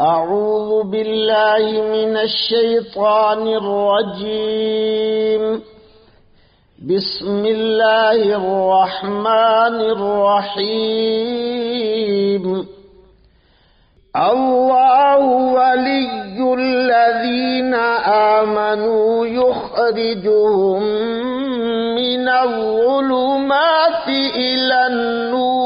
أعوذ بالله من الشيطان الرجيم. بسم الله الرحمن الرحيم. الله ولي الذين آمنوا يخرجهم من الظلمات إلى النور.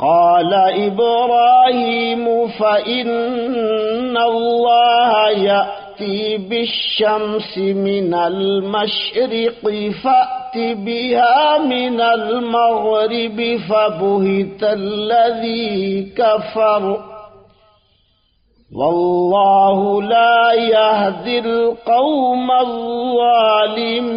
قال إبراهيم فإن الله يأتي بالشمس من المشرق فأت بها من المغرب فبهت الذي كفر. والله لا يهدي القوم الظالمين.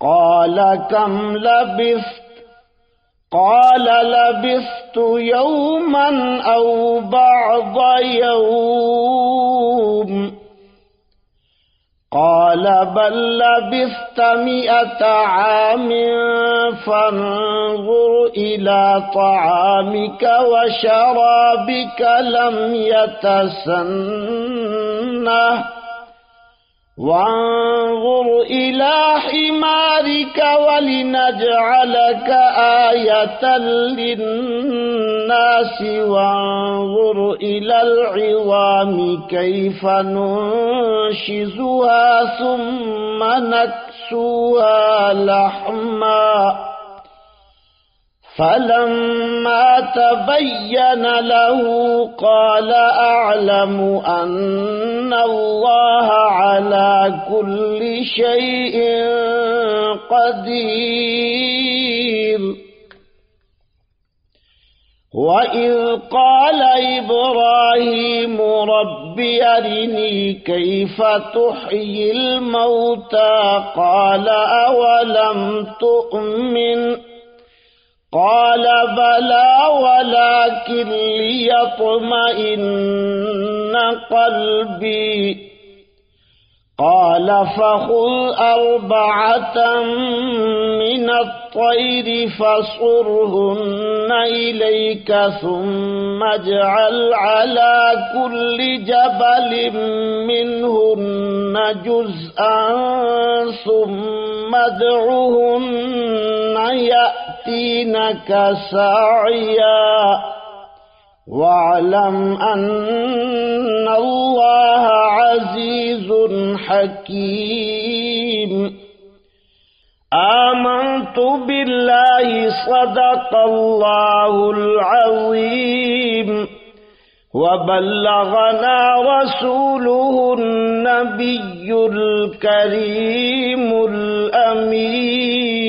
قال كم لبثت؟ قال لبثت يوما أو بعض يوم. قال بل لبثت مئة عام فانظر إلى طعامك وشرابك لم يتسنه. وانظر إلى حمارك ولنجعلك آية للناس وانظر إلى العظام كيف ننشزها ثم نكسوها لحماً فلما تبين له قال أعلم أن الله على كل شيء قدير. وإذ قال إبراهيم رب أرني كيف تحيي الموتى؟ قال أولم تؤمن قال بلى ولكن ليطمئن قلبي. قال فخذ أربعة من الطير فصرهن إليك ثم اجعل على كل جبل منهن جزءا ثم ادعهن يأتينك سعيا. واعلم أن الله عزيز حكيم. آمنت بالله صدق الله العظيم. وبلغنا رسوله النبي الكريم الأمين.